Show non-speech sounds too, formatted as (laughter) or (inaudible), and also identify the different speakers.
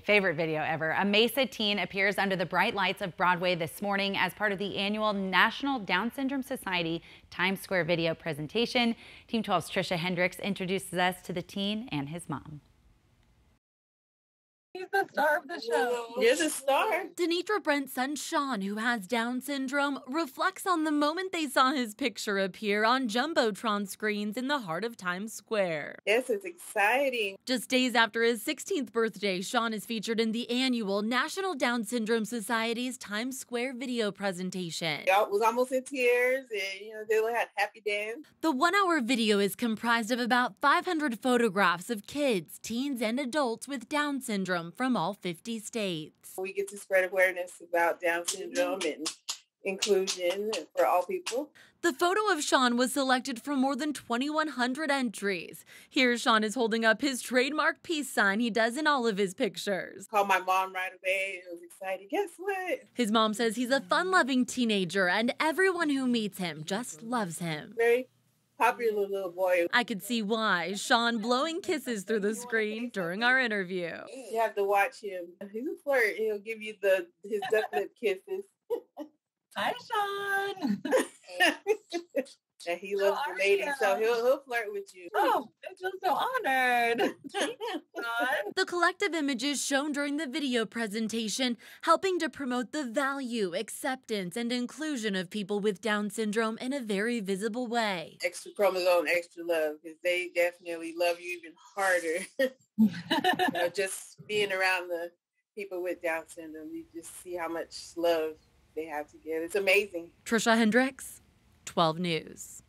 Speaker 1: Favorite video ever. A Mesa teen appears under the bright lights of Broadway this morning as part of the annual National Down Syndrome Society Times Square video presentation. Team 12's Trisha Hendricks introduces us to the teen and his mom.
Speaker 2: He's the star of the show.
Speaker 3: You're the star.
Speaker 4: Denitra Brent's son Sean, who has Down syndrome, reflects on the moment they saw his picture appear on Jumbotron screens in the heart of Times Square.
Speaker 3: Yes, it's exciting.
Speaker 4: Just days after his 16th birthday, Sean is featured in the annual National Down Syndrome Society's Times Square video presentation.
Speaker 3: I was almost in tears, and you know they had happy dance.
Speaker 4: The one-hour video is comprised of about 500 photographs of kids, teens, and adults with Down syndrome from all 50 states.
Speaker 3: We get to spread awareness about Down syndrome and inclusion for all people.
Speaker 4: The photo of Sean was selected from more than 2,100 entries. Here, Sean is holding up his trademark peace sign he does in all of his pictures.
Speaker 3: Called my mom right away. I was excited. Guess what?
Speaker 4: His mom says he's a fun-loving teenager and everyone who meets him just loves him.
Speaker 3: Very popular little boy.
Speaker 4: I could see why. Sean blowing kisses through the screen during our interview.
Speaker 3: You have to watch him. He's a flirt. He'll give you the his duck lip kisses.
Speaker 2: Hi, Sean. (laughs)
Speaker 3: and he loves the ladies, so he'll he'll flirt with you.
Speaker 2: Oh, I feel so honored. (laughs)
Speaker 4: the collective images shown during the video presentation helping to promote the value, acceptance, and inclusion of people with Down syndrome in a very visible way.
Speaker 3: Extra chromosome, extra love, because they definitely love you even harder. (laughs) you know, just being around the people with Down syndrome, you just see how much love they have to give. It's amazing.
Speaker 4: Trisha Hendricks, 12 News.